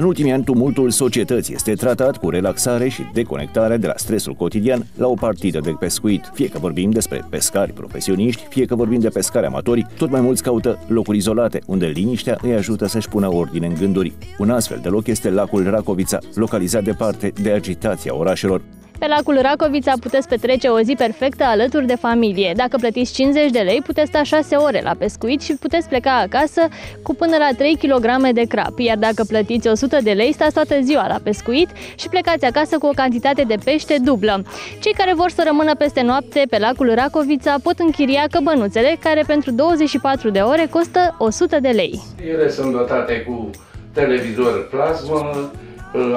În ultimii ani, tumultul societății este tratat cu relaxare și deconectare de la stresul cotidian la o partidă de pescuit. Fie că vorbim despre pescari profesioniști, fie că vorbim de pescari amatori, tot mai mulți caută locuri izolate, unde liniștea îi ajută să-și pună ordine în gânduri. Un astfel de loc este lacul Racovița, localizat departe de agitația orașelor. Pe lacul Racovița puteți petrece o zi perfectă alături de familie. Dacă plătiți 50 de lei, puteți sta 6 ore la pescuit și puteți pleca acasă cu până la 3 kg de crap. Iar dacă plătiți 100 de lei, stați toată ziua la pescuit și plecați acasă cu o cantitate de pește dublă. Cei care vor să rămână peste noapte pe lacul Racovița pot închiria căbănuțele, care pentru 24 de ore costă 100 de lei. Ele sunt dotate cu televizor plasmă,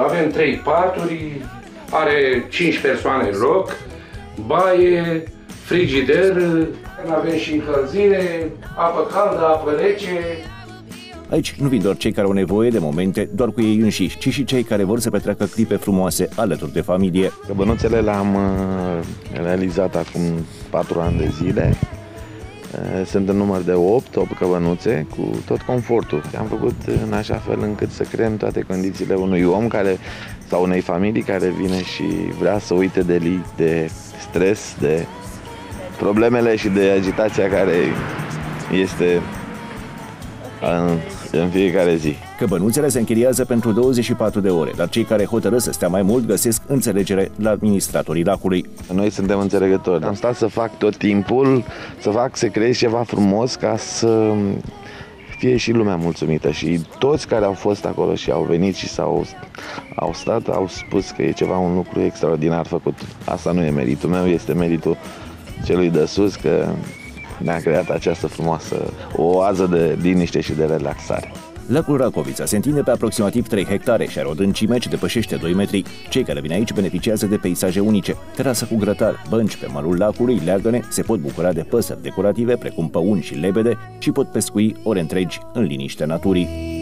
avem trei paturi, are 5 persoane în loc, baie, frigider, avem și încălzire, apă caldă, apă rece, Aici nu vin doar cei care au nevoie de momente doar cu ei înșiși, ci și cei care vor să petreacă clipe frumoase alături de familie. Căbănuțele le-am uh, realizat acum 4 ani de zile. Uh, sunt în număr de 8, 8 căbănuțe cu tot confortul. Am făcut în așa fel încât să creăm toate condițiile unui om care sau unei familii care vine și vrea să uite de, de stres, de problemele și de agitația care este în, în fiecare zi. Căbănuțele se închiriază pentru 24 de ore, dar cei care hotărăsc să stea mai mult găsesc înțelegere la administratorii lacului. Noi suntem înțelegători. Am stat să fac tot timpul, să fac, să creez ceva frumos ca să fie și lumea mulțumită și toți care au fost acolo și au venit și s-au au stat, au spus că e ceva un lucru extraordinar făcut. Asta nu e meritul meu, este meritul celui de sus că ne-a creat această frumoasă oază de liniște și de relaxare. Lacul Racovița se întinde pe aproximativ 3 hectare și are o adâncime ce depășește 2 metri. Cei care vin aici beneficiază de peisaje unice. Terasă cu grătar, bănci pe malul lacului, leagăne, se pot bucura de păsări decorative precum păuni și lebede și pot pescui ore întregi în liniștea naturii.